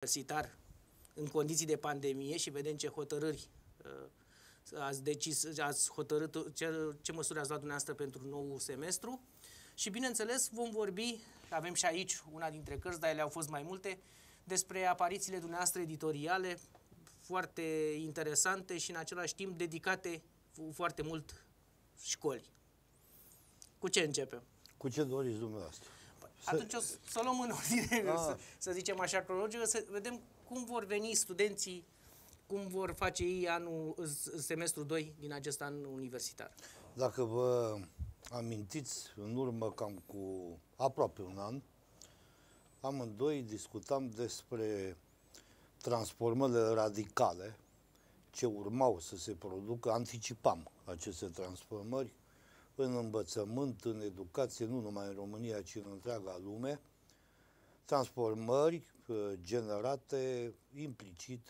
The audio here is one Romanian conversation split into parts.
universitar în condiții de pandemie și vedem ce hotărâri uh, ați decis, ați hotărât, ce, ce măsuri ați luat dumneavoastră pentru nou semestru. Și bineînțeles vom vorbi, avem și aici una dintre cărți, dar ele au fost mai multe, despre aparițiile dumneavoastră editoriale foarte interesante și în același timp dedicate foarte mult școlii. Cu ce începem? Cu ce doriți dumneavoastră? Atunci o să luăm în ordine, să, să zicem așa, cronologică, să vedem cum vor veni studenții, cum vor face ei anul, semestrul 2 din acest an universitar. Dacă vă amintiți, în urmă cam cu aproape un an, amândoi discutam despre transformările radicale ce urmau să se producă, anticipam aceste transformări în învățământ, în educație, nu numai în România, ci în întreaga lume, transformări uh, generate implicit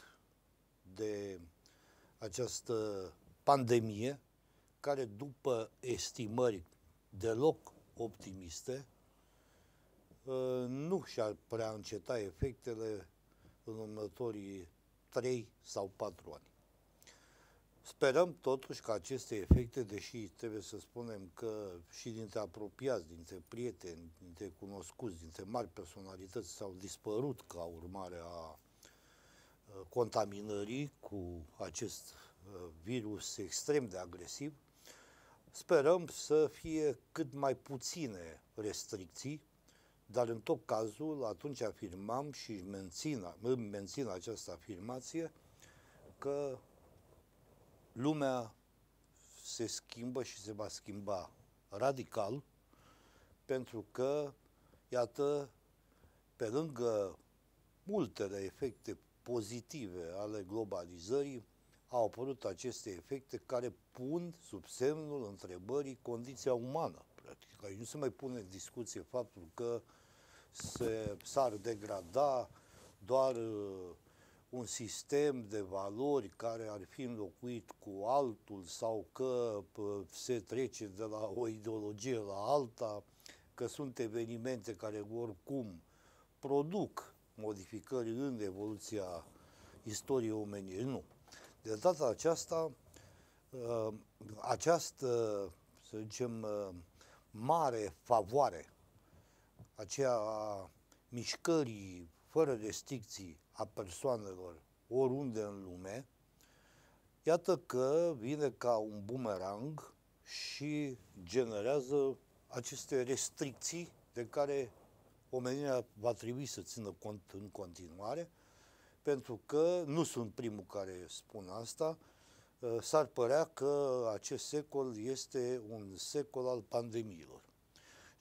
de această pandemie, care după estimări deloc optimiste, uh, nu și-ar prea înceta efectele în următorii 3 sau 4 ani. Sperăm totuși că aceste efecte, deși trebuie să spunem că și dintre apropiați, dintre prieteni, dintre cunoscuți, dintre mari personalități s-au dispărut ca urmare a contaminării cu acest virus extrem de agresiv, sperăm să fie cât mai puține restricții, dar în tot cazul, atunci afirmam și mențin, mențin această afirmație că lumea se schimbă și se va schimba radical, pentru că, iată, pe lângă multele efecte pozitive ale globalizării, au apărut aceste efecte care pun sub semnul întrebării condiția umană. Practic. Aici nu se mai pune în discuție faptul că se, s-ar degrada doar uh, un sistem de valori care ar fi înlocuit cu altul sau că se trece de la o ideologie la alta, că sunt evenimente care oricum produc modificări în evoluția istoriei omenirii. Nu. De data aceasta, ă, această, să zicem, ă, mare favoare, aceea a mișcării fără restricții a persoanelor oriunde în lume, iată că vine ca un bumerang și generează aceste restricții de care omenirea va trebui să țină cont în continuare, pentru că nu sunt primul care spun asta, s-ar părea că acest secol este un secol al pandemiilor.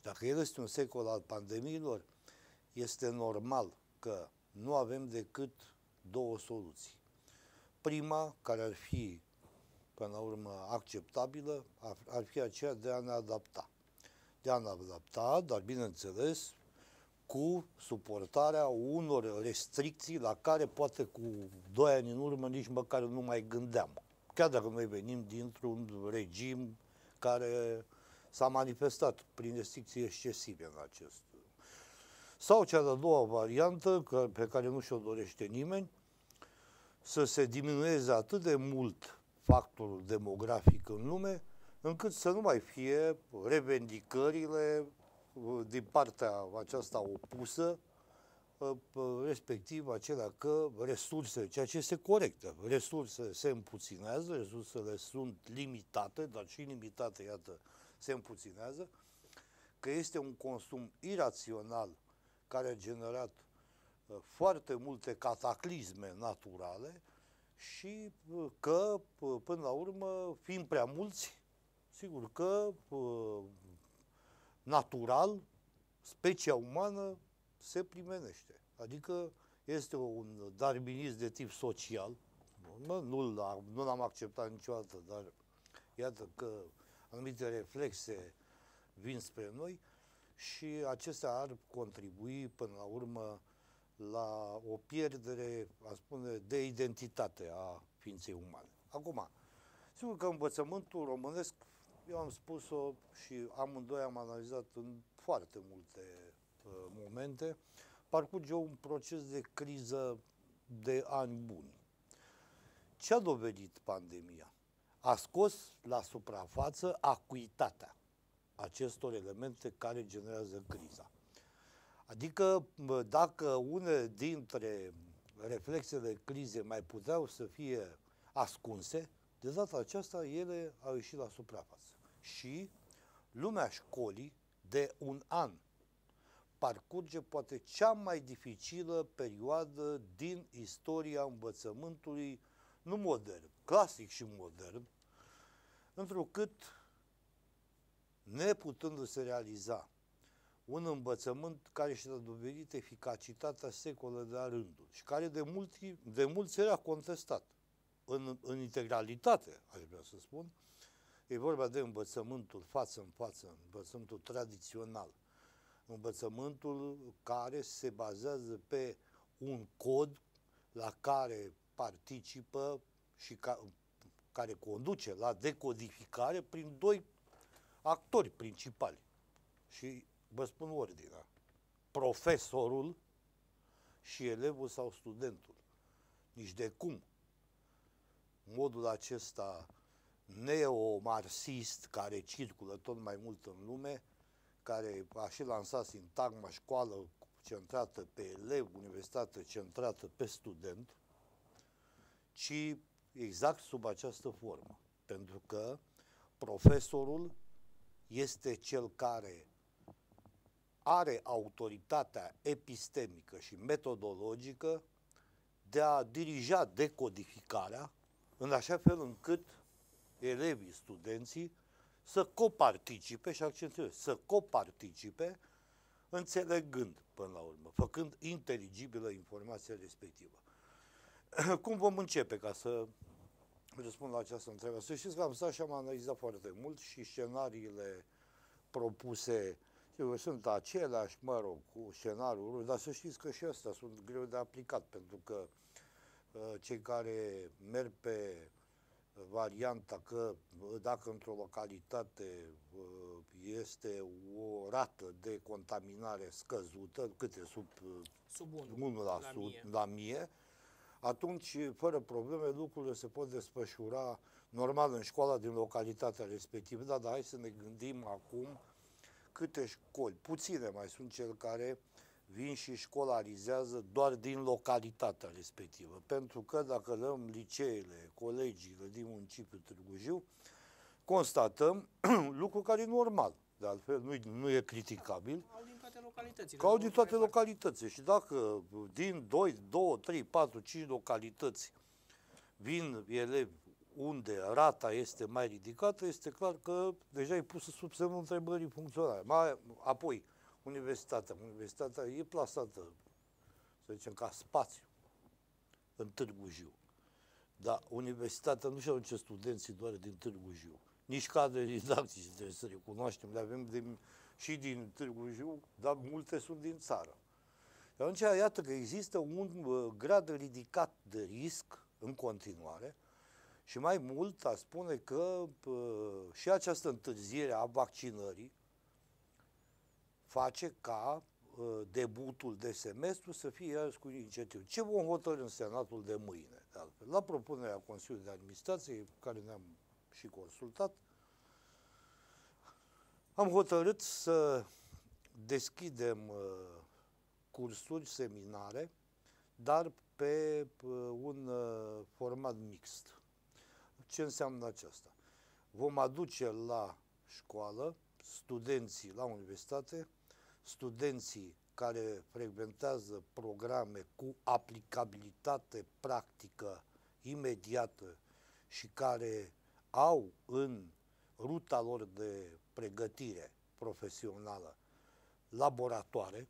Dacă el este un secol al pandemiilor, este normal că nu avem decât două soluții. Prima, care ar fi, până la urmă, acceptabilă, ar fi aceea de a ne adapta. De a ne adapta, dar bineînțeles, cu suportarea unor restricții la care poate cu doi ani în urmă nici măcar nu mai gândeam. Chiar dacă noi venim dintr-un regim care s-a manifestat prin restricții excesive în acest sau cea de-a doua variantă, pe care nu și-o dorește nimeni, să se diminueze atât de mult factorul demografic în lume, încât să nu mai fie revendicările uh, din partea aceasta opusă, uh, respectiv acelea că resursele, ceea ce este corect, resursele se împuținează, resursele sunt limitate, dar și limitate, iată, se împuținează, că este un consum irațional care a generat uh, foarte multe cataclisme naturale și uh, că, uh, până la urmă, fiind prea mulți, sigur că natural, specia umană se primenește. Adică este un darwinism de tip social, nu, nu l-am acceptat niciodată, dar iată că anumite reflexe vin spre noi, și acestea ar contribui până la urmă la o pierdere, a spune, de identitate a ființei umane. Acum, sigur că învățământul românesc, eu am spus-o și amândoi am analizat în foarte multe uh, momente, parcurge un proces de criză de ani buni. Ce a dovedit pandemia? A scos la suprafață acuitatea acestor elemente care generează criza. Adică dacă une dintre reflexele crizei mai puteau să fie ascunse, de data aceasta ele au ieșit la suprafață. Și lumea școlii de un an parcurge poate cea mai dificilă perioadă din istoria învățământului, nu modern, clasic și modern, întrucât neputându-se realiza un învățământ care și-a dovedit eficacitatea secolă de-a rândul și care de, multi, de mulți era contestat în, în integralitate, aș vrea să spun. E vorba de învățământul față în față, învățământul tradițional, învățământul care se bazează pe un cod la care participă și ca, care conduce la decodificare prin doi actori principali. Și vă spun ordinea. Profesorul și elevul sau studentul. Nici de cum. Modul acesta neomarxist care circulă tot mai mult în lume, care a și lansat sintagma școală centrată pe elev, universitate centrată pe student, ci exact sub această formă. Pentru că profesorul este cel care are autoritatea epistemică și metodologică de a dirija decodificarea în așa fel încât elevii, studenții să coparticipe, și accentuez, să coparticipe înțelegând până la urmă, făcând inteligibilă informația respectivă. Cum vom începe ca să răspund la această întrebare? Să știți că am stat și am analizat foarte mult și scenariile propuse Sigur, sunt aceleași, mă rog, cu scenariul, dar să știți că și astea sunt greu de aplicat, pentru că uh, cei care merg pe varianta că dacă într-o localitate uh, este o rată de contaminare scăzută, câte sub, uh, sub 1, 1% la, la, mie. la mie, atunci, fără probleme, lucrurile se pot desfășura normal în școala din localitatea respectivă, dar, dar hai să ne gândim acum câte școli, puține mai sunt cel care vin și școlarizează doar din localitatea respectivă. Pentru că dacă luăm liceele, colegiile din municipiul Târgu Jiu, constatăm lucru care e normal. De altfel, nu, nu e criticabil. Au din toate localitățile. Că au din toate localitățile. Și dacă din 2, 2, 3, 4, 5 localități vin elevi unde rata este mai ridicată, este clar că deja e pusă sub semnul întrebării funcționare. Mai, apoi, universitatea. Universitatea e plasată, să zicem, ca spațiu în Târgu Jiu. Dar universitatea nu și aduce studenții doar din Târgu Jiu. Nici cadre didactice trebuie să recunoaștem. Le avem din, și din Târgu Jiu, dar multe sunt din țară. Și atunci, iată că există un uh, grad ridicat de risc în continuare, și mai mult a spune că pă, și această întârziere a vaccinării face ca pă, debutul de semestru să fie iarăși cu inițiativă. Ce vom hotărâ în Senatul de mâine? De altfel? La propunerea Consiliului de Administrație, care ne-am și consultat, am hotărât să deschidem uh, cursuri, seminare, dar pe uh, un uh, format mixt. Ce înseamnă aceasta? Vom aduce la școală studenții la universitate, studenții care frecventează programe cu aplicabilitate practică imediată și care au în ruta lor de pregătire profesională laboratoare,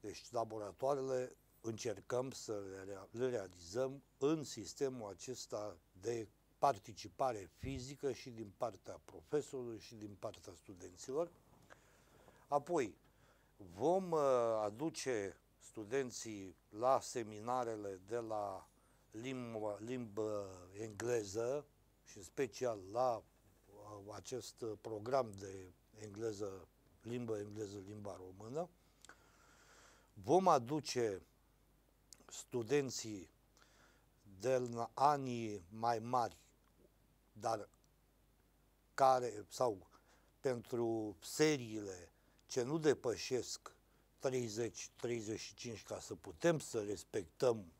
deci laboratoarele încercăm să le realizăm în sistemul acesta de participare fizică și din partea profesorului și din partea studenților. Apoi, vom uh, aduce studenții la seminarele de la limbă, limbă engleză și în special la uh, acest program de engleză, limbă engleză, limba română. Vom aduce studenții de la anii mai mari, dar care, sau pentru seriile ce nu depășesc 30-35 ca să putem să respectăm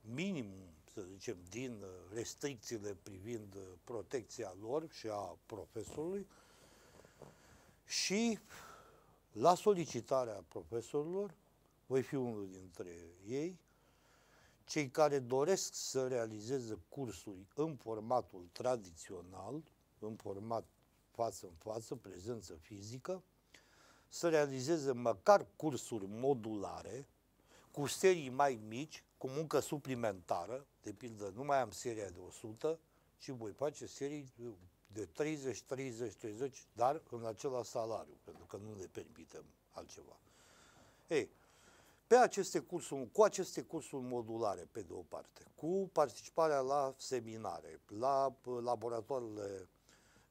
minimum, să zicem, din restricțiile privind protecția lor și a profesorului și la solicitarea profesorilor, voi fi unul dintre ei, cei care doresc să realizeze cursuri în formatul tradițional, în format față în față, prezență fizică, să realizeze măcar cursuri modulare, cu serii mai mici, cu muncă suplimentară, de pildă nu mai am seria de 100, ci voi face serii de 30, 30, 30, dar în același salariu, pentru că nu ne permitem altceva. Ei, pe aceste cursuri, cu aceste cursuri modulare, pe de o parte, cu participarea la seminare, la laboratoarele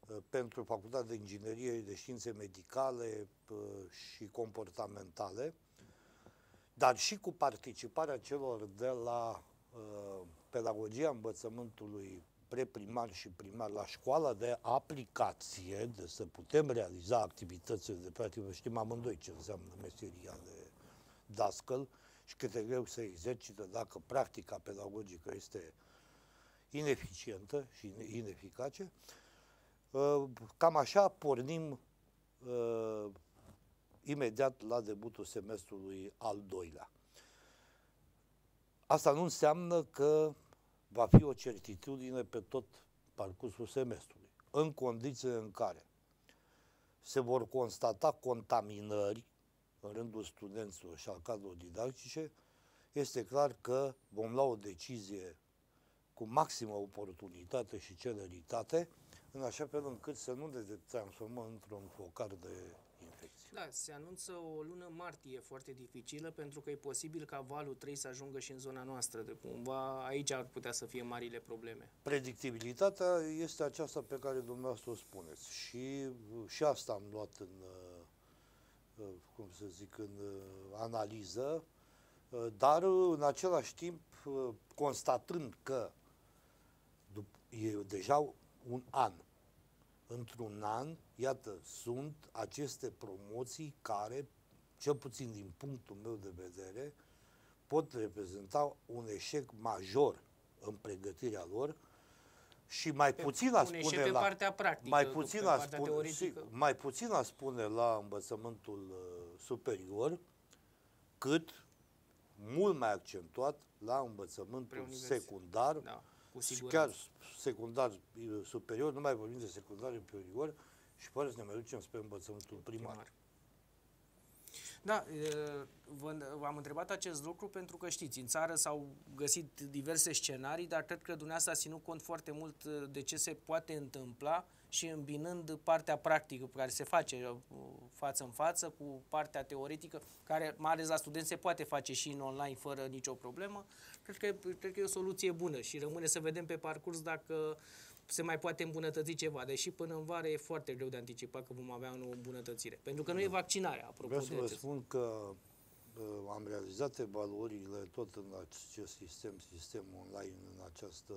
uh, pentru Facultatea de Inginerie de Științe Medicale uh, și Comportamentale, dar și cu participarea celor de la uh, pedagogia învățământului preprimar și primar la școala de aplicație, de să putem realiza activitățile de practică, știm amândoi ce înseamnă meseria de dascăl și cât de greu se exercită dacă practica pedagogică este ineficientă și ineficace. Uh, cam așa pornim uh, imediat la debutul semestrului al doilea. Asta nu înseamnă că va fi o certitudine pe tot parcursul semestrului, în condițiile în care se vor constata contaminări în rândul studenților și al cadrelor didactice, este clar că vom lua o decizie cu maximă oportunitate și celeritate, în așa fel încât să nu ne transformăm într-un focar de infecție. Da, se anunță o lună martie foarte dificilă pentru că e posibil ca valul 3 să ajungă și în zona noastră. De cumva aici ar putea să fie marile probleme. Predictibilitatea este aceasta pe care dumneavoastră o spuneți și, și asta am luat în, uh, cum să zic, în uh, analiză, uh, dar în același timp constatând că e deja un an într-un an, iată, sunt aceste promoții care, cel puțin din punctul meu de vedere, pot reprezenta un eșec major în pregătirea lor și mai pe, puțin a spune pe la partea practică, mai puțin a spune, si, mai puțin a spune la învățământul uh, superior cât mult mai accentuat la învățământul secundar da cu siguranță. chiar secundar superior, nu mai vorbim de secundar inferior și fără să ne mai ducem spre învățământul primar. primar. Da, v-am întrebat acest lucru pentru că știți, în țară s-au găsit diverse scenarii, dar cred că dumneavoastră a ținut cont foarte mult de ce se poate întâmpla și îmbinând partea practică pe care se face uh, față în față cu partea teoretică, care mai ales la studenți se poate face și în online fără nicio problemă, cred că, cred că e o soluție bună și rămâne să vedem pe parcurs dacă se mai poate îmbunătăți ceva, deși până în vară e foarte greu de anticipat că vom avea o îmbunătățire. Pentru că nu e vaccinarea, apropo Vreau să vă spun că uh, am realizat evaluările tot în acest sistem, sistem online, în această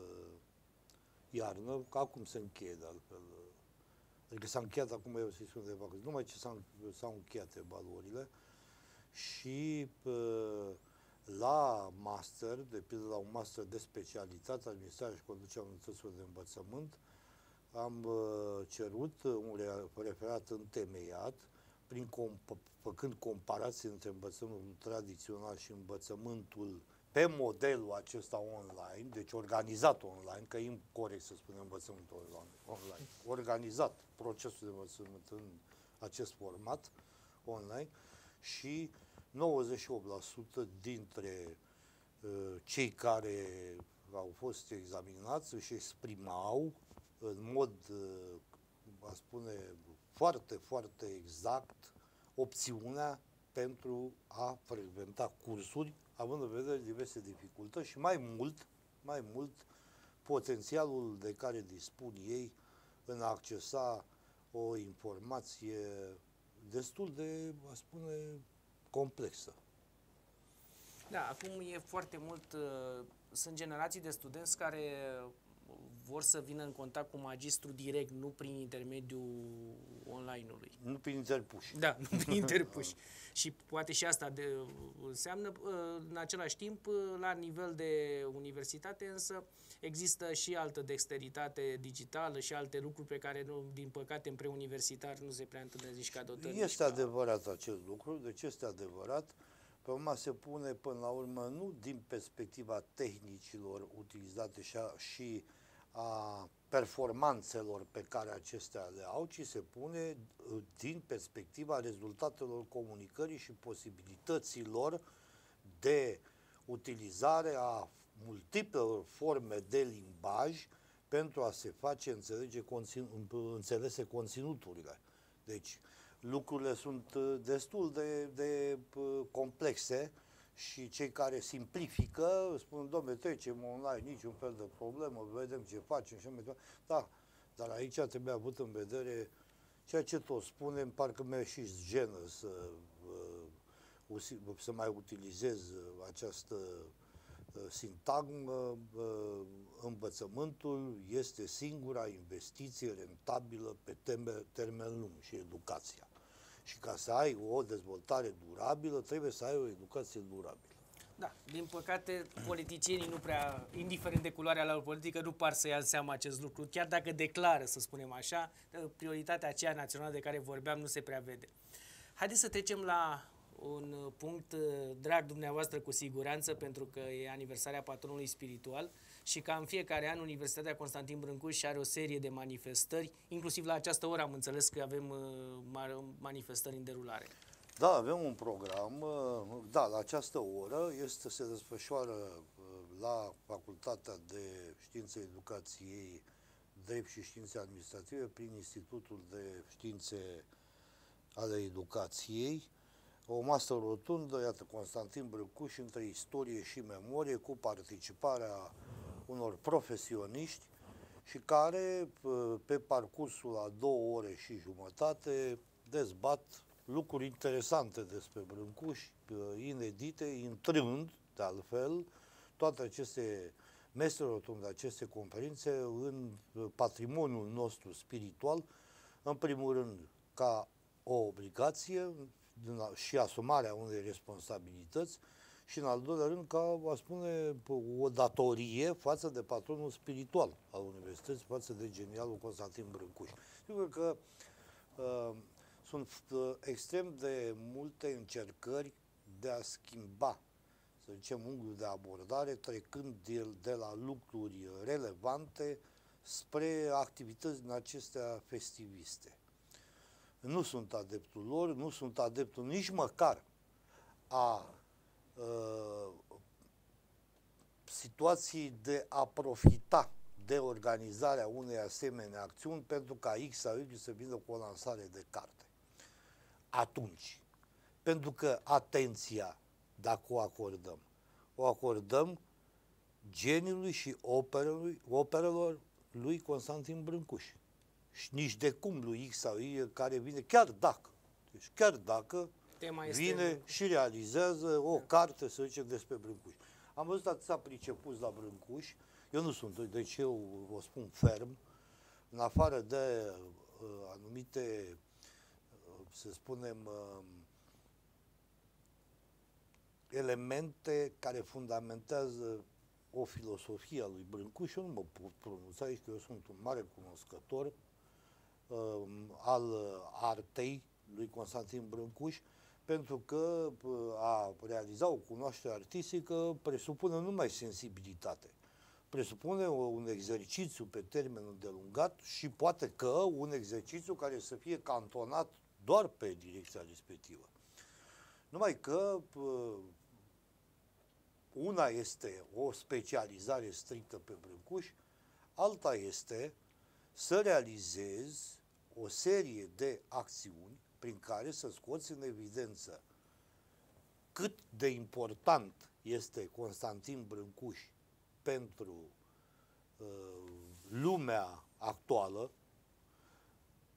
iarnă, că acum se încheie de altfel. Adică s-a încheiat acum eu să spun de vacanță. Numai ce s-au, s-au încheiat evaluările și uh, la master, de pildă la un master de specialitate, administrare și conducerea unităților de învățământ, am uh, cerut un referat întemeiat, prin comp- făcând comparații între învățământul tradițional și învățământul pe modelul acesta online, deci organizat online, că e incorrect să spunem învățământul online, organizat procesul de învățământ în acest format online și 98% dintre uh, cei care au fost examinați își exprimau în mod, uh, a spune, foarte, foarte exact opțiunea pentru a frecventa cursuri, având în vedere diverse dificultăți și mai mult, mai mult, potențialul de care dispun ei în a accesa o informație destul de, a spune, complexă. Da, acum e foarte mult, uh, sunt generații de studenți care vor să vină în contact cu magistru direct, nu prin intermediul online-ului. Nu prin interpuși. Da, nu prin interpuși. și poate și asta de, înseamnă, uh, în același timp, uh, la nivel de universitate, însă există și altă dexteritate digitală și alte lucruri pe care, nu, din păcate, în preuniversitar nu se prea întâlnesc nici ca dotări. Este adevărat acest lucru, deci este adevărat. Pe urma se pune până la urmă nu din perspectiva tehnicilor utilizate și, a, și a performanțelor pe care acestea le au, ci se pune uh, din perspectiva rezultatelor comunicării și posibilităților de utilizare a multiplelor forme de limbaj pentru a se face înțelege conțin, înțelese conținuturile. Deci, lucrurile sunt uh, destul de, de uh, complexe și cei care simplifică spun, domne, trecem online, niciun fel de problemă, vedem ce facem și mai Da, dar aici trebuie avut în vedere ceea ce toți spunem, parcă mi-e și genă să, uh, să mai utilizez această sintagmă, învățământul este singura investiție rentabilă pe termen lung și educația. Și ca să ai o dezvoltare durabilă, trebuie să ai o educație durabilă. Da, din păcate, politicienii nu prea, indiferent de culoarea lor politică, nu par să ia în seama acest lucru, chiar dacă declară, să spunem așa, prioritatea aceea națională de care vorbeam nu se prea vede. Haideți să trecem la un punct drag dumneavoastră cu siguranță, pentru că e aniversarea patronului spiritual și ca în fiecare an Universitatea Constantin Brâncuș are o serie de manifestări, inclusiv la această oră am înțeles că avem uh, manifestări în derulare. Da, avem un program, uh, da, la această oră este, se desfășoară uh, la Facultatea de Științe Educației, Drept și Științe Administrative prin Institutul de Științe ale Educației, o masă rotundă, iată, Constantin Brâcuș, între istorie și memorie, cu participarea unor profesioniști și care, pe parcursul a două ore și jumătate, dezbat lucruri interesante despre Brâncuș, inedite, intrând, de altfel, toate aceste mese rotunde, aceste conferințe în patrimoniul nostru spiritual, în primul rând ca o obligație și asumarea unei responsabilități, și în al doilea rând ca, va spune, o datorie față de patronul spiritual al Universității, față de genialul Constantin Brâncuș. Sigur că uh, sunt uh, extrem de multe încercări de a schimba, să zicem, unghiul de abordare, trecând de, de la lucruri relevante spre activități din acestea festiviste. Nu sunt adeptul lor, nu sunt adeptul nici măcar a Uh, situații de a profita de organizarea unei asemenea acțiuni pentru ca X sau Y să vină cu o lansare de carte. Atunci, pentru că atenția, dacă o acordăm, o acordăm geniului și operelui, operelor lui Constantin Brâncuș. Și nici de cum lui X sau Y care vine, chiar dacă, deci chiar dacă Tema este... vine și realizează o carte, să zicem, despre Brâncuș. Am văzut atâția pricepuți la Brâncuș, eu nu sunt, deci eu o spun ferm, în afară de uh, anumite, uh, să spunem, uh, elemente care fundamentează o filosofie a lui Brâncuș, eu nu mă pot pronunța aici, că eu sunt un mare cunoscător uh, al artei lui Constantin Brâncuș, pentru că a realiza o cunoaștere artistică presupune nu numai sensibilitate, presupune un exercițiu pe termen îndelungat și poate că un exercițiu care să fie cantonat doar pe direcția respectivă. Numai că una este o specializare strictă pe brâncuș, alta este să realizezi o serie de acțiuni prin care să scoți în evidență cât de important este Constantin Brâncuș pentru uh, lumea actuală,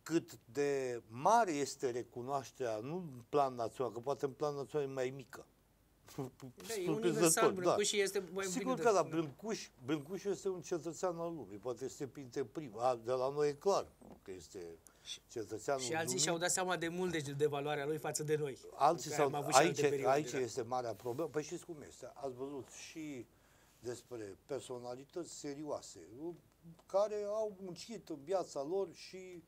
cât de mare este recunoașterea, nu în plan național, că poate în plan național e mai mică, Da, e universal, Brâncuș și este mai Sigur bine că de- la Brâncuș, Brâncuș este un cetățean al lumii, poate este printre prima, de la noi e clar că este cetățeanul Și alții lumii. și-au dat seama de mult de, de valoarea lui față de noi. Alții Că sau am avut și aici, alte perioade, aici da. este marea problemă. Păi știți cum este? Ați văzut și despre personalități serioase care au muncit în viața lor și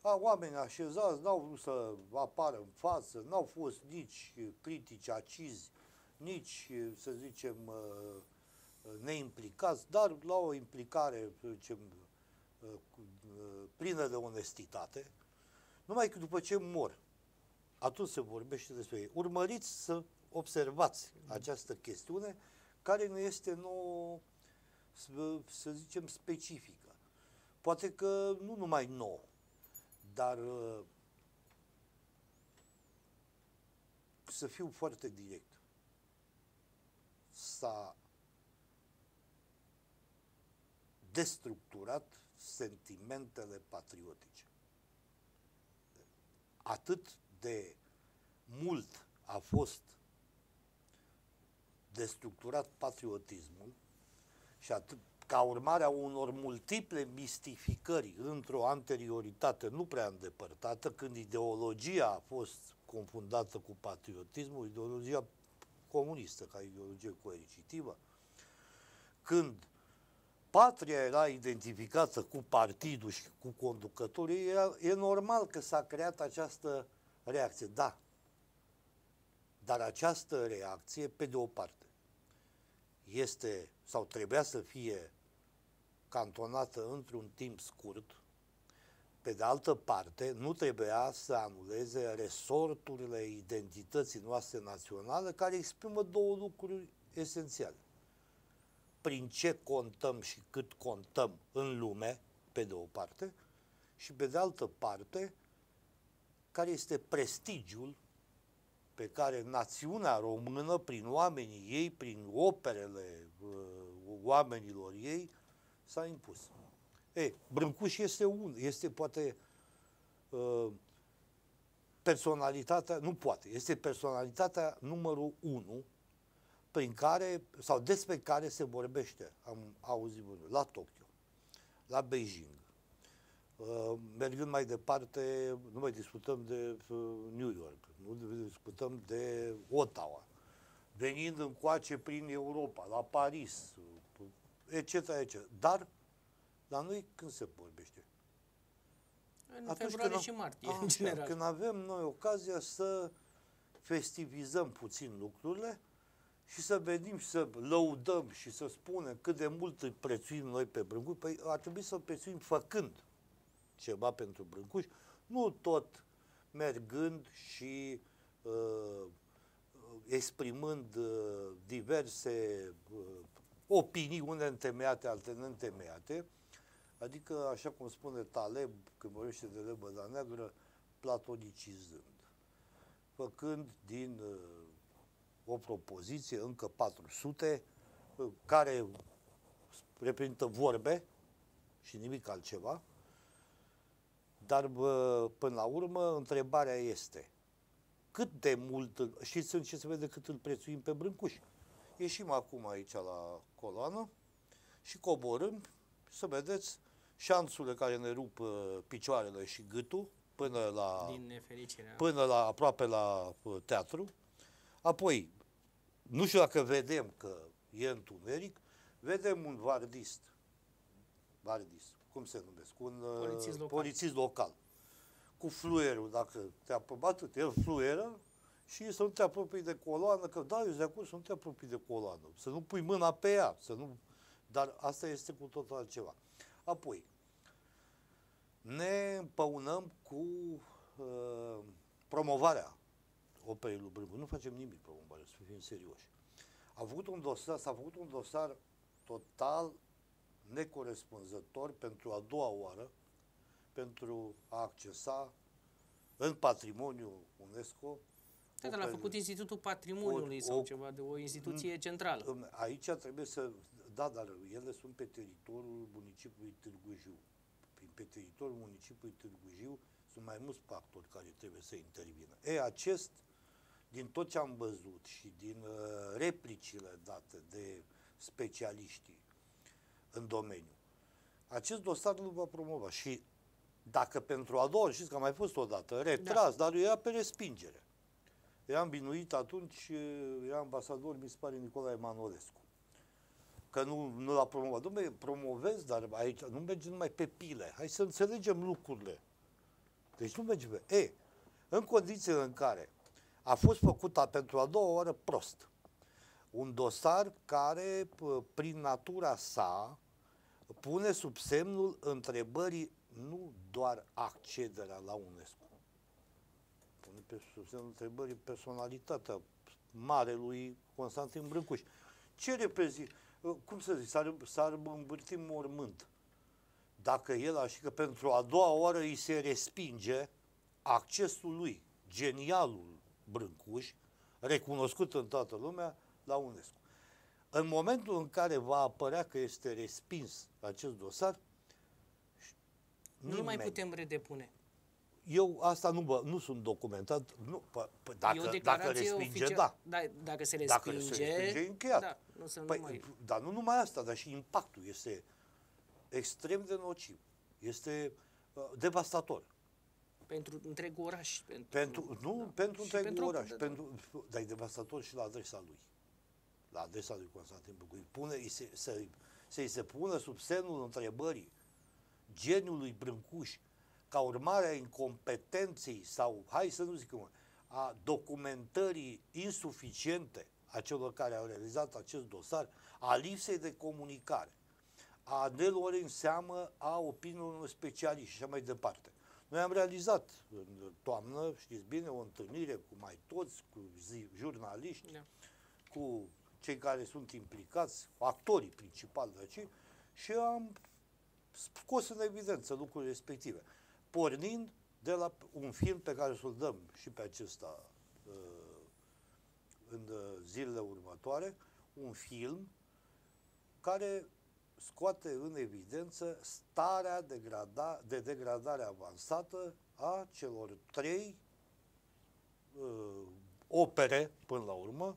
a, oameni așezați, n-au vrut să apară în față, n-au fost nici critici acizi, nici, să zicem, uh, neimplicați, dar la o implicare, să zicem, uh, cu- uh, plină de onestitate, numai că după ce mor, atunci se vorbește despre ei. Urmăriți să observați această chestiune care nu este nouă, să, să zicem, specifică. Poate că nu numai nouă, dar uh, să fiu foarte direct. S-a destructurat sentimentele patriotice. Atât de mult a fost destructurat patriotismul și atât ca urmare a unor multiple mistificări într-o anterioritate nu prea îndepărtată, când ideologia a fost confundată cu patriotismul, ideologia comunistă ca ideologie coercitivă, când patria era identificată cu partidul și cu conducătorii, era, e normal că s-a creat această reacție. Da, dar această reacție, pe de o parte, este sau trebuia să fie cantonată într-un timp scurt, pe de altă parte, nu trebuia să anuleze resorturile identității noastre naționale care exprimă două lucruri esențiale. Prin ce contăm și cât contăm în lume, pe de o parte, și pe de altă parte, care este prestigiul pe care națiunea română, prin oamenii ei, prin operele uh, oamenilor ei, s-a impus. Ei, Brâncuș este un, este poate uh, personalitatea, nu poate, este personalitatea numărul unu prin care, sau despre care se vorbește, am auzit vorbim, la Tokyo, la Beijing, Uh, mergând mai departe, nu mai discutăm de uh, New York, nu discutăm de Ottawa, venind încoace prin Europa, la Paris, uh, etc., etc. Dar la noi când se vorbește? În februarie am- și martie, Așa, în general. Când avem noi ocazia să festivizăm puțin lucrurile și să venim și să lăudăm și să spunem cât de mult îi prețuim noi pe Brâncuș, păi ar trebui să-l prețuim făcând ceva pentru Brâncuș, nu tot mergând și uh, exprimând uh, diverse uh, opinii, unele întemeiate, altele neîntemeiate, adică, așa cum spune Taleb, când vorbește de lebăda neagră, platonicizând, făcând din uh, o propoziție, încă 400, uh, care reprezintă vorbe și nimic altceva, dar bă, până la urmă întrebarea este cât de mult, îl- știți în ce se vede cât îl prețuim pe Brâncuș. Ieșim acum aici la coloană și coborâm să vedeți șanțurile care ne rup uh, picioarele și gâtul până la, Din nefericire. până la aproape la uh, teatru. Apoi, nu știu dacă vedem că e întuneric, vedem un vardist, vardist, cum se numesc, un uh, Polițist local. polițist local, cu fluierul, dacă te apropii, atât, el fluieră și să nu te apropii de coloană, că da, eu de acolo să nu te apropii de coloană, să nu pui mâna pe ea, să nu... Dar asta este cu totul altceva. Apoi, ne împăunăm cu uh, promovarea operei lui Brâncu. Nu facem nimic promovare, să fim serioși. A făcut un dosar, s-a făcut un dosar total necorespunzător pentru a doua oară pentru a accesa în patrimoniul UNESCO Da, dar l-a opere- făcut Institutul Patrimoniului o- sau o- ceva de o instituție centrală. Dom'le, Aici trebuie să... Da, dar ele sunt pe teritoriul municipiului Târgu Jiu. Prin- Pe teritoriul municipiului Târgu Jiu sunt mai mulți factori care trebuie să intervină. E, acest din tot ce am văzut și din uh, replicile date de specialiștii în domeniu, acest dosar nu va promova. Și dacă pentru a doua, știți că a mai fost odată, retras, da. dar era pe respingere. Era învinuit atunci, era ambasador, mi se pare, Nicolae Manolescu. Că nu, nu l-a promovat. Dom'le, promovez, dar aici nu merge numai pe pile. Hai să înțelegem lucrurile. Deci nu merge pe... E, în condițiile în care a fost făcută pentru a doua oară prost, un dosar care, prin natura sa, pune sub semnul întrebării nu doar accederea la UNESCO, pune pe sub semnul întrebării personalitatea marelui Constantin Brâncuș. Ce reprezintă? Cum să zic, s-ar, s-ar îmbârti mormânt dacă el, așa că pentru a doua oară îi se respinge accesul lui, genialul Brâncuș, recunoscut în toată lumea, la UNESCO. În momentul în care va apărea că este respins acest dosar, nu mai putem redepune. Eu asta nu, bă, nu sunt documentat. Nu, pă, pă, dacă, dacă respinge, oficial, da. da. Dacă se respinge, dacă se respinge încheiat. Da, nu să păi, nu mai... Dar nu numai asta, dar și impactul este extrem de nociv. Este uh, devastator. Pentru întreg oraș. Pentru, pentru, nu, da. pentru întreg pentru oraș. Pentru, dar e devastator și la adresa lui. La adresa lui Constantin Bucui. Pune, se, să, să-i se pună sub semnul întrebării geniului Brâncuș ca urmare a incompetenței sau, hai să nu zic cum, a documentării insuficiente a celor care au realizat acest dosar, a lipsei de comunicare, a nelor în seamă a opiniilor unor specialiști și așa mai departe. Noi am realizat în toamnă, știți bine, o întâlnire cu mai toți, cu zi, jurnaliști, da. cu cei care sunt implicați, actorii principali de aici, și am scos în evidență lucrurile respective. Pornind de la un film pe care să-l dăm și pe acesta uh, în uh, zilele următoare, un film care scoate în evidență starea degrada, de degradare avansată a celor trei uh, opere, până la urmă,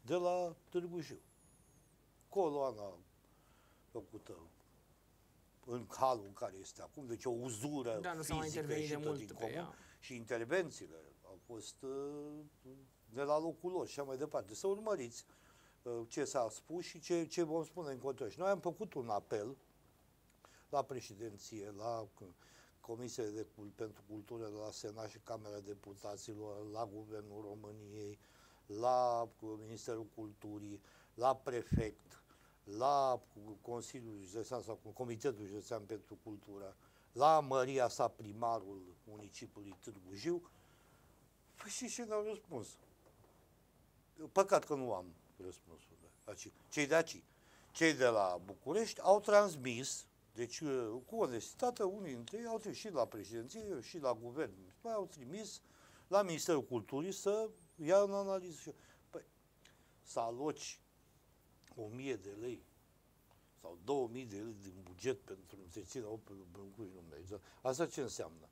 de la Târgu Jiu. Coloana făcută în halul în care este acum, deci o uzură da, nu fizică de mult din comun ea. și intervențiile au fost uh, de la locul lor și așa mai departe. Să urmăriți uh, ce s-a spus și ce, ce vom spune în continuare. Noi am făcut un apel la președinție, la Comisia de Cult pentru Cultură de la Senat și Camera Deputaților, la Guvernul României, la Ministerul Culturii, la prefect, la Consiliul Județean sau Comitetul Județean pentru Cultură, la Maria sa primarul municipiului Târgu Jiu, păi și ce ne-au răspuns? Păcat că nu am răspunsul. Cei de aici, cei de la București au transmis, deci uh, cu onestitate, unii dintre ei au trimis și la președinție și la guvern, au trimis la Ministerul Culturii să ia în analiză. Păi, să aloci o mie de lei sau 2000 de lei din buget pentru întreținerea opelor Brâncuș nu merge. Asta ce înseamnă?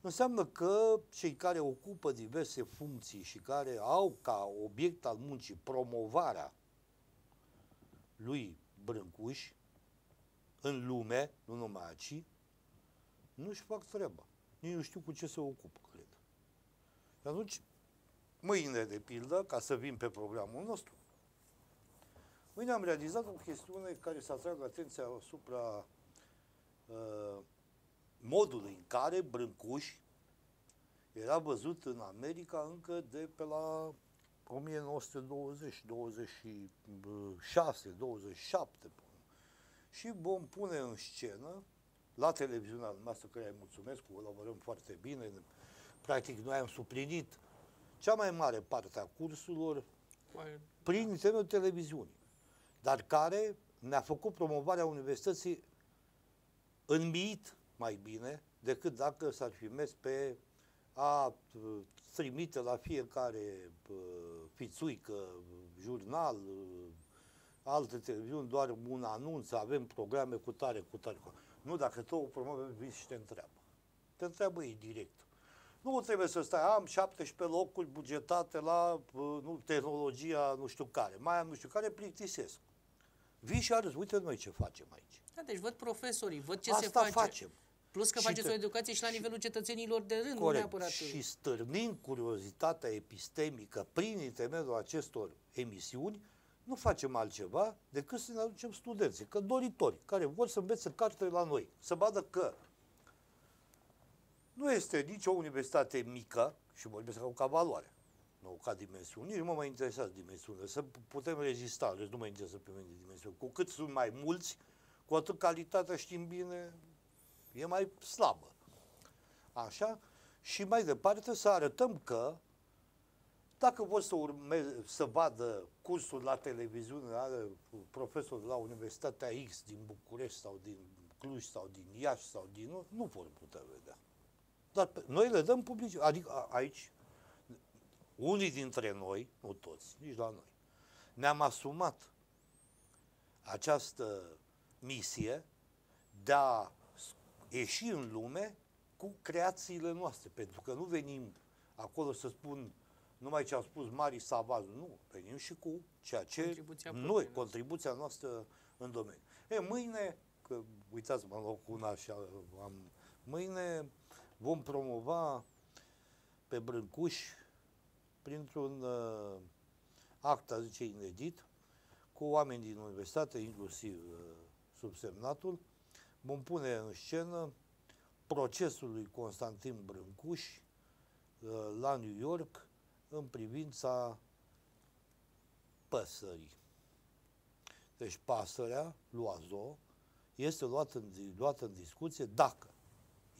Înseamnă că cei care ocupă diverse funcții și care au ca obiect al muncii promovarea lui Brâncuș în lume, nu numai aici, nu-și fac treaba. Nici nu știu cu ce se ocupă, cred. Și atunci, mâine, de pildă, ca să vin pe programul nostru, Mâine am realizat o chestiune care să atragă atenția asupra uh, modului în care Brâncuș era văzut în America încă de pe la 1920, 26, 27. Și vom pune în scenă la televiziunea noastră, care îi mulțumesc, colaborăm foarte bine. Practic, noi am suplinit cea mai mare parte a cursurilor prin intermediul televiziunii dar care ne-a făcut promovarea universității înmiit mai bine decât dacă s-ar fi mers pe a trimite la fiecare fițuică, jurnal, alte televiziuni, doar un anunț, avem programe cu tare, cu tare. Nu, dacă tot o promovăm, vin și te întreabă. Te întreabă ei direct. Nu trebuie să stai, am 17 locuri bugetate la uh, nu, tehnologia nu știu care, mai am nu știu care, plictisesc. Vii și arăți, uite noi ce facem aici. Da, deci văd profesorii, văd ce Asta se face. facem. Plus că Și faceți te- o educație și la nivelul cetățenilor de rând, nu Corect. neapărat... Și stârnind curiozitatea epistemică prin intermediul acestor emisiuni, nu facem altceva decât să ne aducem studenții, că doritori, care vor să învețe carte la noi, să vadă că nu este nicio universitate mică, și vorbesc acum ca valoare, nu ca dimensiuni, nici nu mă mai interesează dimensiunile, să putem rezista, deci nu mă interesează pe mine dimensiuni. Cu cât sunt mai mulți, cu atât calitatea, știm bine, e mai slabă. Așa? Și mai departe să arătăm că dacă vor să, urme, să vadă cursul la televiziune ale profesor la Universitatea X din București sau din Cluj sau din Iași sau din... Nu, nu vor putea vedea. Dar pe, noi le dăm publici, adică a, aici, unii dintre noi, nu toți, nici la noi, ne-am asumat această misie de a ieși în lume cu creațiile noastre, pentru că nu venim acolo să spun numai ce au spus Mari Savaz, nu, venim și cu ceea ce Contribuția proprie noi, noastră. contribuția noastră în domeniu. E, mâine, că uitați-mă în locul una așa, am, mâine vom promova pe Brâncuș printr-un uh, act, a zice, inedit, cu oameni din universitate, inclusiv uh, subsemnatul, vom pune în scenă procesul lui Constantin Brâncuș uh, la New York în privința păsării. Deci pasărea, loazo, este luată în, di- luată în discuție dacă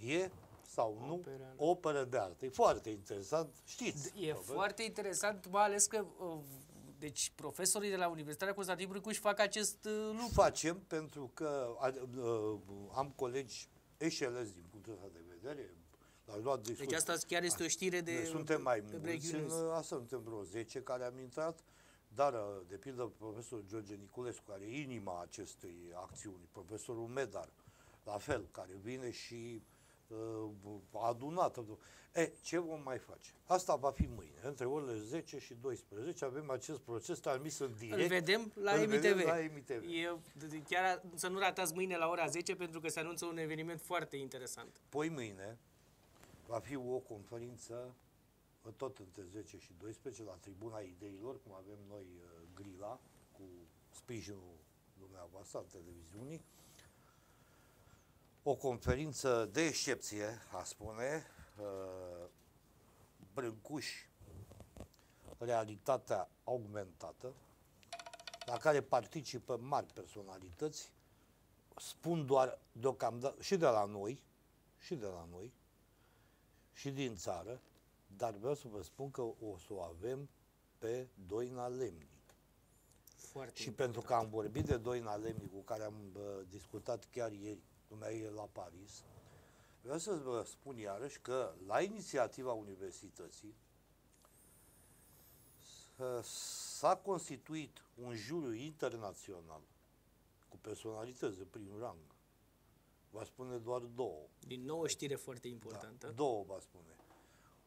e sau nu Opera. operă de artă. E foarte interesant, știți. E probabil. foarte interesant, mai ales că uh, deci profesorii de la Universitatea Constantin Brâcuș fac acest uh, lucru. Facem pentru că a, uh, am colegi excelenți din punctul ăsta de vedere. L-aș lua discuții. Deci asta chiar este o știre de Noi suntem mai pe mulți, Breaking în, News. asta suntem vreo 10 care am intrat, dar, uh, de pildă, profesorul George Niculescu, care e inima acestei acțiuni, profesorul Medar, la fel, care vine și uh, a adunat. E, ce vom mai face? Asta va fi mâine, între orele 10 și 12. Avem acest proces transmis în direct. Îl vedem la Îl vedem MTV. la MTV. E, d- chiar să nu ratați mâine la ora 10 pentru că se anunță un eveniment foarte interesant. Poi mâine va fi o conferință tot între 10 și 12 la Tribuna Ideilor, cum avem noi uh, grila cu sprijinul dumneavoastră al televiziunii. O conferință de excepție, a spune, uh, Brâncuș, realitatea augmentată, la care participă mari personalități, spun doar deocamdată și de la noi, și de la noi, și din țară, dar vreau să vă spun că o să o avem pe Doina Lemni. Foarte Și important. pentru că am vorbit de Doina Lemni, cu care am uh, discutat chiar ieri, lumea e la Paris, vreau să vă spun iarăși că la inițiativa universității s- s-a constituit un juriu internațional cu personalități de prim rang. Vă spune doar două. Din nou o știre foarte importantă. Da, două vă spune.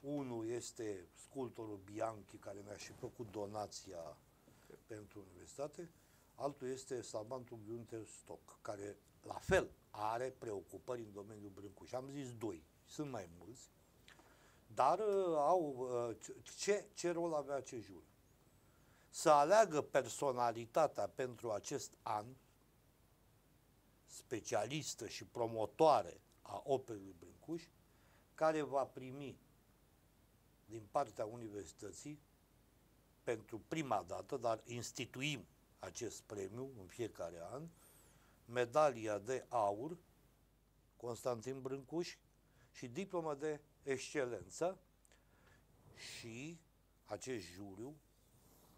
Unul este sculptorul Bianchi, care mi-a și făcut donația pentru universitate. Altul este Salmantul Günther Stock, care la fel are preocupări în domeniul Brâncuș. Am zis doi, sunt mai mulți, dar uh, au uh, ce, ce rol avea acest jur? Să aleagă personalitatea pentru acest an, specialistă și promotoare a operei Brâncuș, care va primi din partea universității pentru prima dată, dar instituim acest premiu în fiecare an, medalia de aur Constantin Brâncuș și diploma de excelență și acest juriu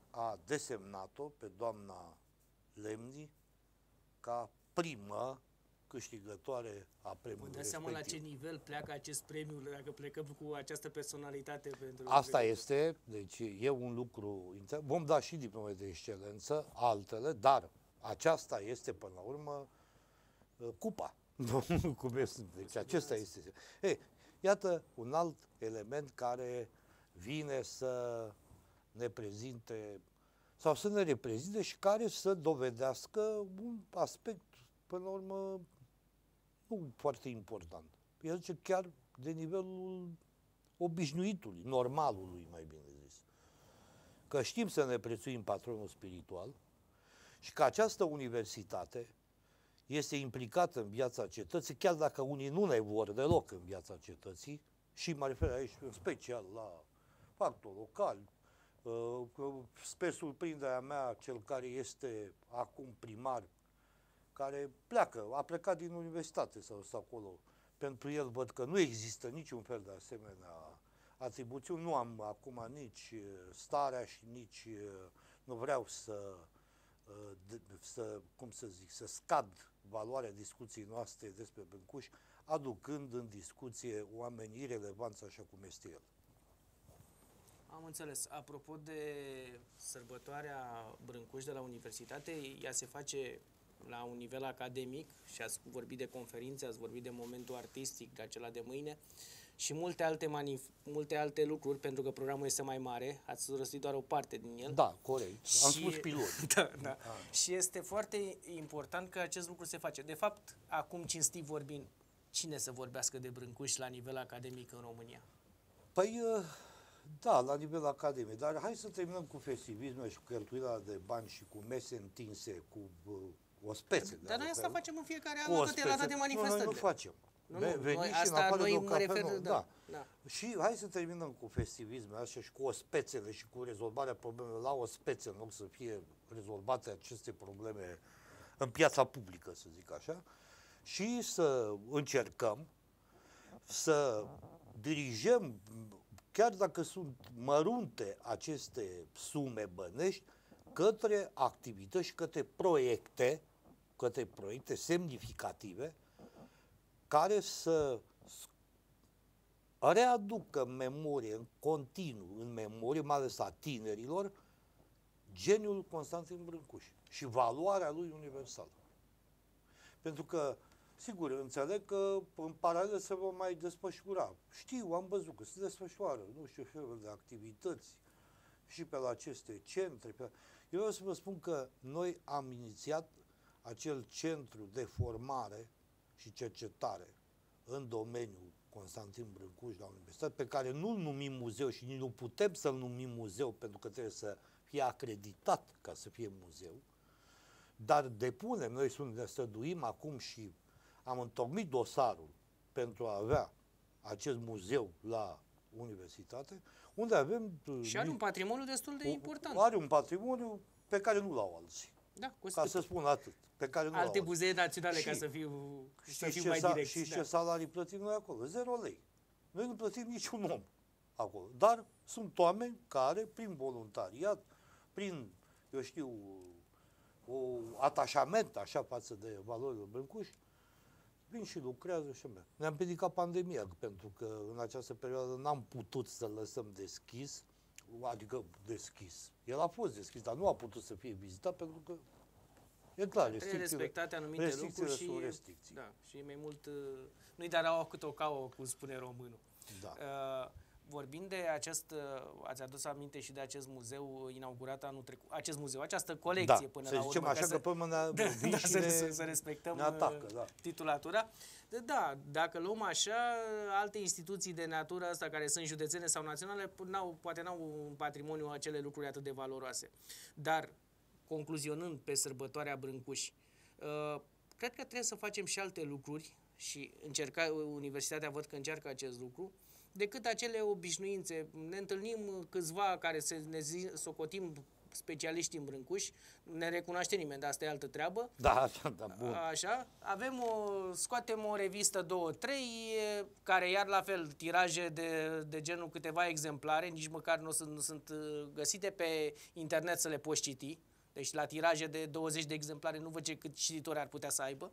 a desemnat-o pe doamna Lemni ca primă câștigătoare a premiului Vă dați seama la ce respectiv. nivel pleacă acest premiu dacă plecăm cu această personalitate pentru... Asta este, deci e un lucru, inter- vom da și diplome de excelență, altele, dar aceasta este până la urmă uh, cupa. Cum este? Deci acesta este. Ei, Iată un alt element care vine să ne prezinte sau să ne reprezinte și care să dovedească un aspect, până la urmă, nu foarte important. El zice chiar de nivelul obișnuitului, normalului, mai bine zis. Că știm să ne prețuim patronul spiritual și că această universitate este implicată în viața cetății, chiar dacă unii nu ne vor deloc în viața cetății, și mă refer aici în special la factor local. Uh, spre surprinderea mea, cel care este acum primar, care pleacă, a plecat din universitate sau, sau acolo, pentru el văd că nu există niciun fel de asemenea atribuțiuni. Nu am acum nici uh, starea și nici uh, nu vreau să, să cum să zic, să scad valoarea discuției noastre despre Bâncuș, aducând în discuție oameni irelevanți așa cum este el. Am înțeles. Apropo de sărbătoarea Brâncuș de la universitate, ea se face la un nivel academic și ați vorbit de conferințe, ați vorbit de momentul artistic, de acela de mâine și multe alte, manif- multe alte lucruri, pentru că programul este mai mare, ați răstit doar o parte din el. Da, corect. Am și, spus pilot. Da, da. Ah. Și este foarte important că acest lucru se face. De fapt, acum cinstit vorbind, cine să vorbească de Brâncuș la nivel academic în România? Păi, uh, da, la nivel academic, dar hai să terminăm cu festivismul și cu cheltuirea de bani și cu mese întinse, cu uh, ospețe. Dar noi asta facem în fiecare an la toate, la toate manifestările. Nu, noi nu facem. Nu, nu, noi, asta noi mă refer, da, da. da. Și hai să terminăm cu festivismul așa și cu ospețele și cu rezolvarea problemelor la ospețe, în loc să fie rezolvate aceste probleme în piața publică, să zic așa, și să încercăm să dirijăm chiar dacă sunt mărunte aceste sume bănești, către activități și către proiecte, către proiecte semnificative, care să readucă în memorie, în continuu, în memorie, mai ales a tinerilor, geniul Constantin Brâncuș și valoarea lui universală. Pentru că Sigur, înțeleg că în paralel se vor mai desfășura. Știu, am văzut că se desfășoară, nu știu, felul de activități și pe la aceste centre. Pe... Eu vreau să vă spun că noi am inițiat acel centru de formare și cercetare în domeniul Constantin Brâncuș la Universitate, pe care nu-l numim muzeu și nici nu putem să-l numim muzeu pentru că trebuie să fie acreditat ca să fie muzeu, dar depunem, noi ne străduim acum și am întocmit dosarul pentru a avea acest muzeu la universitate, unde avem... Uh, și are un patrimoniu destul de important. Are un patrimoniu pe care nu l-au alții. Da, cu ca să spun atât. Pe care nu Alte muzee naționale, și, ca să fiu, să fiu mai direct. Și da. ce salarii plătim noi acolo? Zero lei. Noi nu plătim niciun om acolo. Dar sunt oameni care, prin voluntariat, prin, eu știu, o atașament așa față de valorile Brâncuși, vin și lucrează și merg. Ne-am piedicat pandemia, pentru că în această perioadă n-am putut să lăsăm deschis, adică deschis. El a fost deschis, dar nu a putut să fie vizitat pentru că E clar, restricțiile, respectate anumite lucruri și, restricții. Da, și mai mult, uh, nu-i dar cât o cauă, cum spune românul. Da. Uh, vorbind de acest, uh, ați adus aminte și de acest muzeu inaugurat anul trecut, acest muzeu, această colecție da, până să la zicem urmă. așa că, să, până da, da, să, ne, să, să respectăm ne atacă, da. titulatura. Da, dacă luăm așa, alte instituții de natură asta care sunt județene sau naționale, n-au, poate n-au un patrimoniu acele lucruri atât de valoroase. Dar, concluzionând pe sărbătoarea Brâncuși, uh, cred că trebuie să facem și alte lucruri și încerca, universitatea văd că încearcă acest lucru, decât acele obișnuințe. Ne întâlnim câțiva care se ne zi, socotim specialiști în brâncuși, ne recunoaște nimeni, dar asta e altă treabă. Da, da, bun. Așa. Avem o, scoatem o revistă, două, trei, care iar la fel, tiraje de, de genul câteva exemplare, nici măcar nu sunt, nu sunt uh, găsite pe internet să le poți citi. Deci la tiraje de 20 de exemplare nu văd ce cât cititori ar putea să aibă.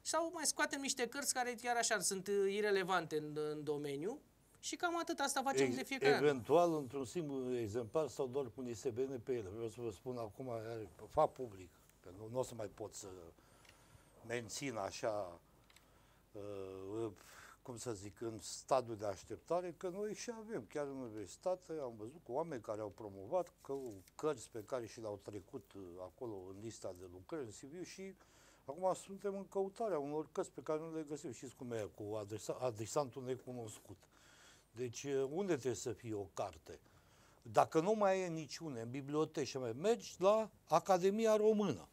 Sau mai scoatem niște cărți care chiar așa sunt uh, irelevante în, în domeniu și cam atât, asta facem Ex- de fiecare Eventual, an. într-un singur exemplar sau doar cu ISBN pe ele. Vreau să vă spun acum, fac public, că nu, nu o să mai pot să mențin așa uh, cum să zic, în stadiul de așteptare, că noi și avem, chiar în universitate, am văzut cu oameni care au promovat că cărți pe care și le-au trecut uh, acolo în lista de lucrări, în CV și acum suntem în căutarea unor cărți pe care nu le găsim. Știți cum e cu adresa, adresantul necunoscut. Deci uh, unde trebuie să fie o carte? Dacă nu mai e niciune în biblioteci și mai mergi la Academia Română.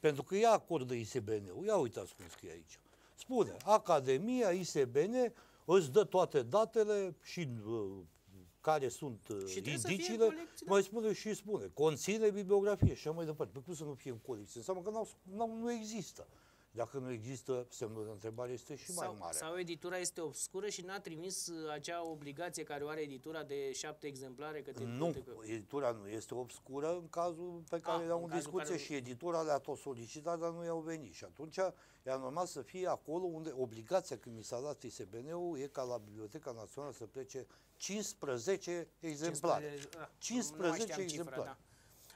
Pentru că ea acordă ISBN-ul. Ia uitați cum scrie aici spune, Academia ISBN îți dă toate datele și uh, care sunt uh, și indiciile, mai spune și spune, conține bibliografie și așa mai departe. Pe cum să nu fie în colecție? Înseamnă că n-au, n-au, nu există. Dacă nu există, semnul de întrebare este și sau, mai mare. Sau editura este obscură și n-a trimis uh, acea obligație care o are editura de șapte exemplare către Nu, că... editura nu este obscură în cazul pe care le-au în discuție care... și editura le-a tot solicitat, dar nu i-au venit. Și atunci e normal să fie acolo unde obligația când mi s-a dat ISBN-ul e ca la Biblioteca Națională să plece 15 exemplare. 15, 15 exemplare. Cifra, da.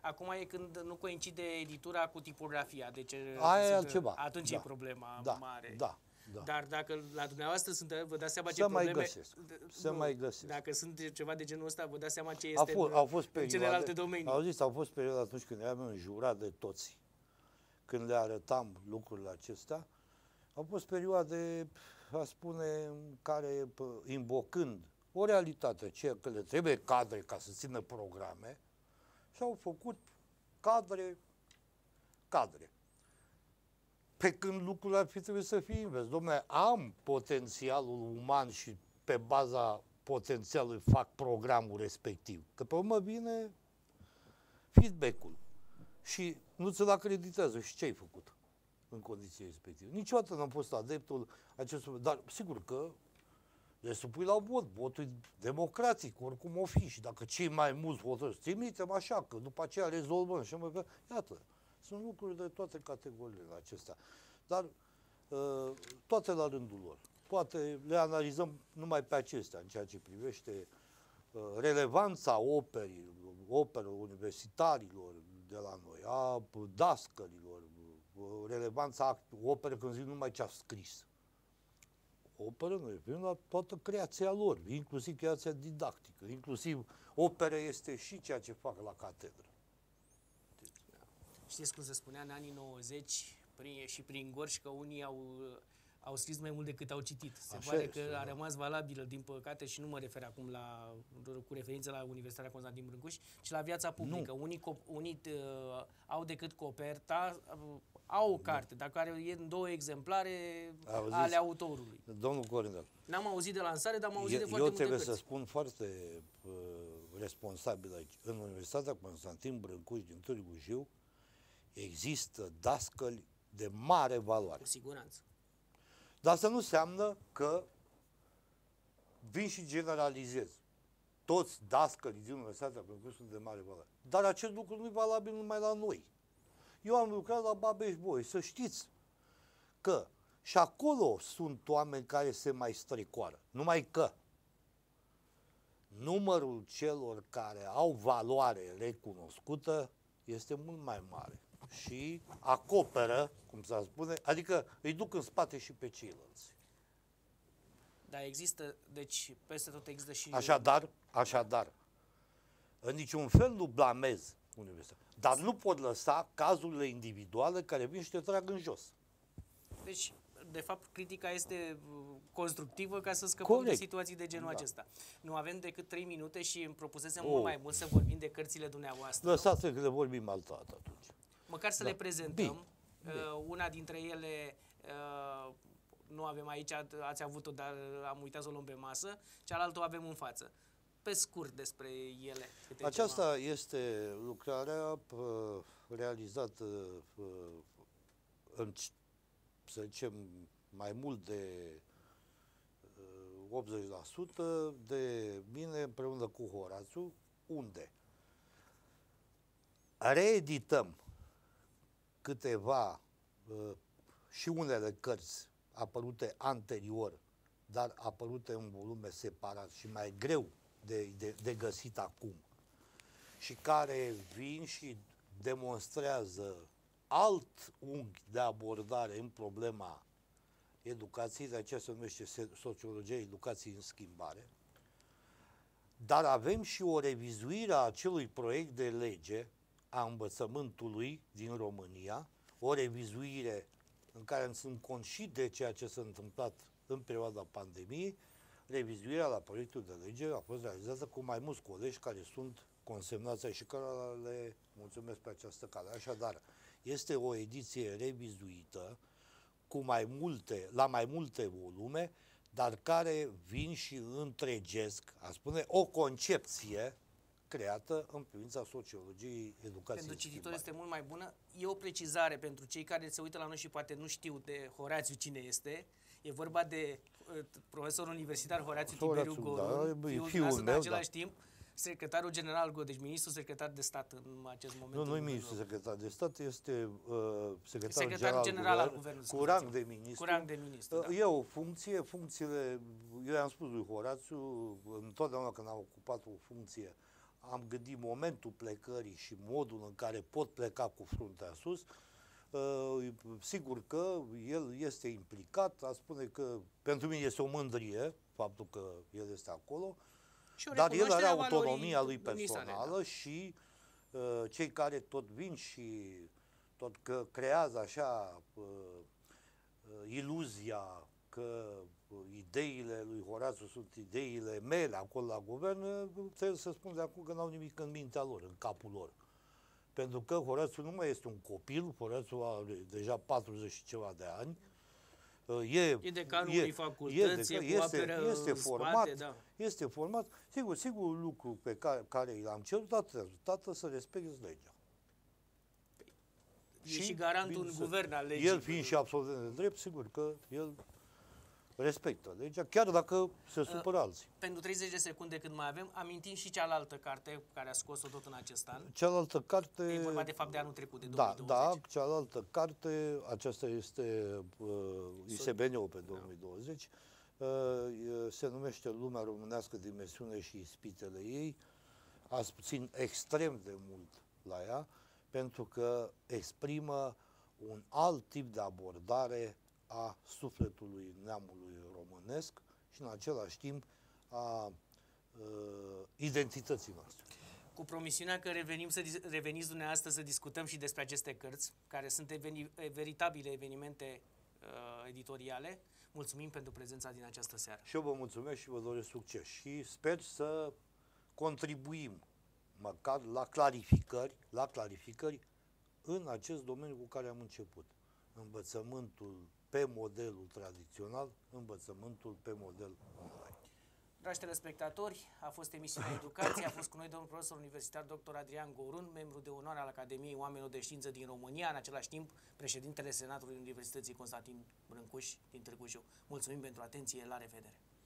Acum e când nu coincide editura cu tipografia, deci Aia e altceva. atunci da. e problema da. mare. Da. Da. Dar dacă la dumneavoastră sunt, vă dați seama să ce mai probleme... Găsesc. Să nu, mai găsesc. Dacă sunt ceva de genul ăsta, vă dați seama ce este fost, în, au fost perioade, în celelalte domenii. Au zis, au fost perioade atunci când eram înjurat de toți, când le arătam lucrurile acestea, au fost perioade, a spune, în care, invocând o realitate, ceea că le trebuie cadre ca să țină programe, și-au făcut cadre, cadre. Pe când lucrurile ar fi trebuit să fie invers. Domnule, am potențialul uman și pe baza potențialului fac programul respectiv. Că pe urmă vine feedback-ul. Și nu ți-l acreditează. Și ce ai făcut în condiții respective? Niciodată n-am fost adeptul acestui... Dar sigur că le supui la vot. Votul democratic, oricum o fi. Și dacă cei mai mulți hotărăți, trimitem așa, că după aceea rezolvăm. Și mai Iată, sunt lucruri de toate categoriile acestea. Dar uh, toate la rândul lor. Poate le analizăm numai pe acestea, în ceea ce privește uh, relevanța operii, operelor universitarilor de la noi, a dascărilor, uh, relevanța operei când zic numai ce a scris operă, noi referim la toată creația lor, inclusiv creația didactică, inclusiv opera este și ceea ce fac la catedră. Știți cum se spunea în anii 90 prin, și prin gorși că unii au, au scris mai mult decât au citit. Se Așa pare este, că da. a rămas valabilă, din păcate, și nu mă refer acum la, cu referință la Universitatea Constantin Brâncuș, ci la viața publică. Nu. Unii, unii uh, au decât coperta, uh, au o carte, dar care e în două exemplare Auziți, ale autorului. Domnul Cornel. N-am auzit de lansare, dar am auzit eu, de foarte Eu trebuie să spun foarte uh, responsabil aici. În Universitatea Constantin Brâncuș din Târgu Jiu există dascăli de mare valoare. Cu siguranță. Dar asta nu înseamnă că vin și generalizez. Toți dascălii din Universitatea Brâncuș sunt de mare valoare. Dar acest lucru nu e valabil numai la noi. Eu am lucrat la Babeș Boi, să știți că și acolo sunt oameni care se mai strecoară. Numai că numărul celor care au valoare recunoscută este mult mai mare și acoperă, cum s-a spune, adică îi duc în spate și pe ceilalți. Dar există, deci peste tot există și... Așadar, așadar, în niciun fel nu blamez universitatea. Dar nu pot lăsa cazurile individuale care vin și te trag în jos. Deci, de fapt, critica este uh, constructivă ca să scăpăm Corect. de situații de genul da. acesta. Nu avem decât 3 minute și îmi propusesem oh. mult mai mult să vorbim de cărțile dumneavoastră. Lăsați că le vorbim altă dată atunci. Măcar să da. le prezentăm. Bine. Uh, una dintre ele uh, nu avem aici, ați avut-o, dar am uitat să o luăm pe masă. Cealaltă o avem în față pe scurt despre ele. Aceasta ceva. este lucrarea realizată în, să zicem, mai mult de 80% de mine împreună cu Horațiu, unde reedităm câteva și unele cărți apărute anterior, dar apărute în volume separat și mai greu de, de, de găsit acum. Și care vin și demonstrează alt unghi de abordare în problema educației, de aceea se numește se- sociologia educației în schimbare, dar avem și o revizuire a acelui proiect de lege a învățământului din România, o revizuire în care sunt conștient de ceea ce s-a întâmplat în perioada pandemiei, revizuirea la proiectul de lege a fost realizată cu mai mulți colegi care sunt consemnați aici și care le mulțumesc pe această cale. Așadar, este o ediție revizuită cu mai multe, la mai multe volume, dar care vin și întregesc, a spune, o concepție creată în privința sociologiei educației. Pentru cititor în este mult mai bună. E o precizare pentru cei care se uită la noi și poate nu știu de Horațiu cine este. E vorba de uh, profesorul universitar Horațiu Tiberiu Horațiu, Goru, da, e fiul, fiul dumneavoastră, meu, în același da. timp, secretarul general Goru, deci ministrul secretar de stat în acest moment. Nu, în nu e guvernul ministrul secretar de stat, este uh, secretarul, Secretarul general al guvern, guvernului, cu rang scuzați-mă. de ministru. Cu rang de ministru, Uh, da. E o funcție, funcțiile, eu i-am spus lui Horațiu, întotdeauna când am ocupat o funcție, am gândit momentul plecării și modul în care pot pleca cu fruntea sus. Uh, sigur că el este implicat, a spune că pentru mine este o mândrie faptul că el este acolo, Și o dar el recunoaștere are a valorii autonomia lui domniei sale, personală și uh, cei care tot vin și tot că creează așa uh, uh, iluzia că uh, ideile lui Horațiu sunt ideile mele acolo la guvern, uh, trebuie să spun de acum că n-au nimic în mintea lor, în capul lor. Pentru că Horațiu nu mai este un copil, Horațiu are deja 40 și ceva de ani, uh, E, E decanul unei facultăți, e cu este, aperă este în format, spate, da. este format. Sigur, sigur lucru pe care, care l-am cerut, tată, tată să respecti legea. E și garantul bine, în să- guvern al legii. El fiind și absolvent de drept, sigur că el respectă legea, chiar dacă se Uh, supără alții. Pentru 30 de secunde cât mai avem, amintim și cealaltă carte care a scos-o tot în acest an. Cealaltă carte... E vorba de fapt de anul trecut, de Da, 2020. da, cealaltă carte, aceasta este uh, ISBN-ul pe 2020, uh, e- se numește Lumea Românească, Dimensiune și Ispitele ei. Ați puțin extrem de mult la ea, pentru că exprimă un alt tip de abordare a sufletului neamului românesc și în același timp a uh, identității noastre. Cu promisiunea că revenim să, dis- reveniți dumneavoastră să discutăm și despre aceste cărți, care sunt eveni, veritabile evenimente uh, editoriale. Mulțumim pentru prezența din această seară. Și eu vă mulțumesc și vă doresc succes și sper să contribuim măcar la clarificări, la clarificări în acest domeniu cu care am început. Învățământul pe modelul tradițional, învățământul pe model online. Dragi telespectatori, a fost emisiunea Educație, a fost cu noi domnul profesor universitar dr. Adrian Gorun, membru de onoare al Academiei Oamenilor de Știință din România, în același timp președintele Senatului Universității Constantin Brâncuș din Târgu Jiu. Mulțumim pentru atenție, la revedere!